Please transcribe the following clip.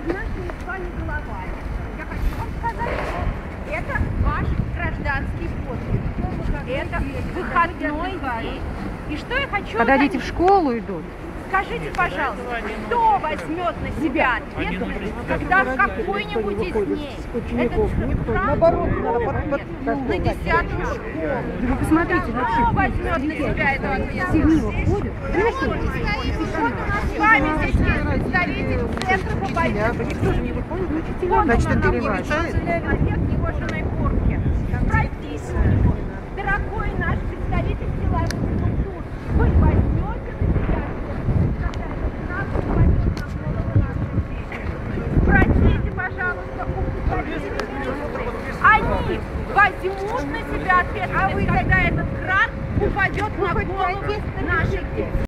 под нашими с вами головами. Я хочу вам сказать, что это ваш гражданский подвиг. Это выходной день. И что я хочу Когда дети в школу идут, Скажите, пожалуйста, кто возьмет на себя ответственность, когда в какой-нибудь из дней этот Наоборот, на десятую школу? вы посмотрите, Кто возьмет на себя эту ответственность? По борьбе с Никто же не выходит, значит, Вот значит, он это мешает. человек в кожаной куртке. Прописано его. Дорогой наш представитель силовых структур, вы возьмете на себя на. Спросите, пожалуйста. Они возьмут на себя ответственность, когда этот кран упадет на голову наших детей.